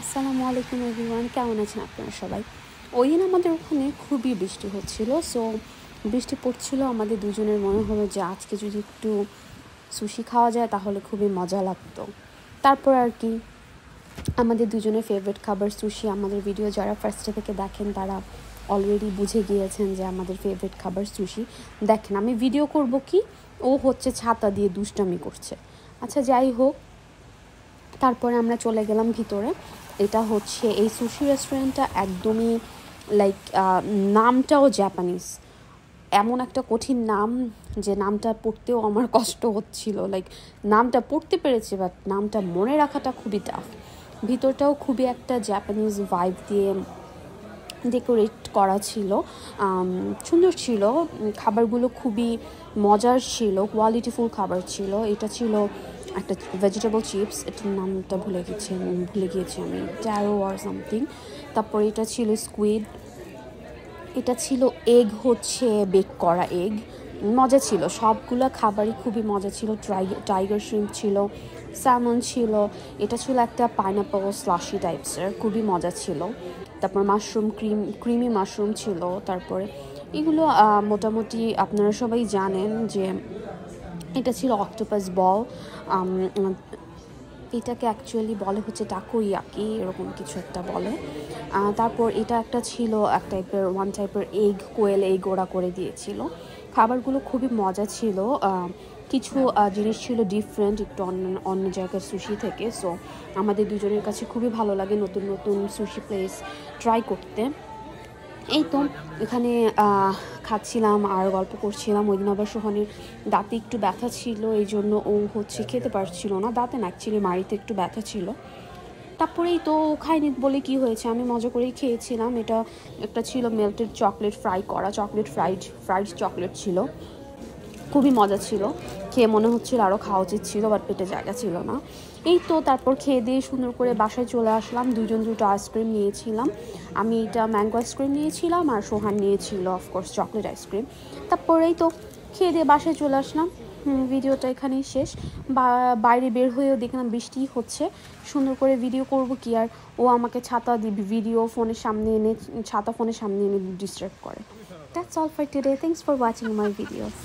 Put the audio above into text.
আসসালামু আলাইকুম এভরিওয়ান, কেমন আছেন আপনারা সবাই? ওই দিন আমাদের ওখানে খুবই বৃষ্টি হচ্ছিল, সো বৃষ্টি পড়ছিল, আমাদের দুজনের মনে হলো যে আজকে যদি একটু সুশি খাওয়া যায় তাহলে খুবই মজা লাগতো। তারপর আর কি, আমাদের দুজনের ফেভারিট খাবার সুশি, আমাদের ভিডিও যারা ফার্স্টে থেকে দেখেন তারা অলরেডি বুঝে গিয়েছেন যে আমাদের ফেভারিট খাবার সুশি। দেখেন, আমি ভিডিও করব কি? ও হচ্ছে ছাতা দিয়ে দুষ্টামি করছে। আচ্ছা যাই হোক, তারপরে আমরা চলে গেলাম ভিতরে। এটা হচ্ছে এই সুশি রেস্টুরেন্টটা একদমই লাইক নামটাও জাপানিজ এমন একটা কঠিন নাম যে নামটা পড়তেও আমার কষ্ট হচ্ছিল। লাইক নামটা পড়তে পেরেছি বাট নামটা মনে রাখাটা খুবই টাফ ভিতরটাও খুবই একটা জাপানিজ ভাইব দিয়ে ডেকোরেট করা ছিল। সুন্দর ছিল। খাবারগুলো খুবই মজার ছিল। কোয়ালিটিফুল খাবার ছিল। এটা ছিল একটা ভেজিটেবল চিপস এটার নামটা ভুলে গেছি ভুলে গিয়েছি আমি ট্যারো আর সামথিং তারপর এটা ছিল স্কুইড এটা ছিল এগ হচ্ছে বেক করা এগ মজা ছিল, সবগুলো খাবারই খুবই মজা ছিল টাইগার শ্রিম্প ছিল স্যামন ছিল, এটা ছিল একটা পাইনাপল স্লাশি টাইপসের খুবই মজা ছিল, তারপর মাশরুম ক্রিম ক্রিমি মাশরুম ছিল, তারপরে এগুলো মোটামুটি আপনারা সবাই জানেন যে এটা ছিল অক্টোপাস বল এটাকে অ্যাকচুয়ালি বলে হচ্ছে টাকোইয়াকি এরকম কিছু একটা বলে। তারপর এটা একটা ছিল এক টাইপের ওয়ান টাইপের এগ কোয়েল এগ ওরা করে দিয়েছিল। খাবারগুলো খুবই মজা ছিল কিছু জিনিস ছিল ডিফারেন্ট একটু অন্য অন্য জায়গার সুশি থেকে। সো আমাদের দুজনের কাছে খুবই ভালো লাগে নতুন নতুন সুশি প্লেস ট্রাই করতে। এই তো, এখানে খাচ্ছিলাম, আর গল্প করছিলাম। ওই দিন আবার সোহানের দাঁতে একটু ব্যথা ছিল, এই জন্য ও হচ্ছে খেতে পারছিল না। দাঁতে না অ্যাকচুয়ালি মাড়িতে একটু ব্যথা ছিল। তারপরেই তো খাইনি বলে কি হয়েছে? আমি মজা করেই খেয়েছিলাম। এটা একটা ছিল মেল্টেড চকলেট ফ্রাই করা চকলেট ফ্রাইড ফ্রাইড চকলেট ছিল। খুবই মজা ছিল। খেয়ে মনে হচ্ছিল আরও খাওয়া উচিত ছিল বাট পেটে জায়গা ছিল না। এই তো তারপর খেয়ে দিয়ে সুন্দর করে বাসায় চলে আসলাম। দুজন দুটো আইসক্রিম নিয়েছিলাম। আমি এটা ম্যাঙ্গো আইসক্রিম নিয়েছিলাম আর সোহান নিয়েছিল অফকোর্স চকলেট আইসক্রিম তারপরেই তো খেয়ে দিয়ে বাসায় চলে আসলাম। ভিডিওটা এখানেই শেষ। বাইরে বের হয়েও দেখলাম বৃষ্টি হচ্ছে। সুন্দর করে ভিডিও করব কি আর? ও আমাকে ছাতা দিবি ভিডিও ফোনের সামনে এনে, ছাতা ফোনের সামনে এনে ডিস্টার্ব করে। That's all for today thanks for watching my videos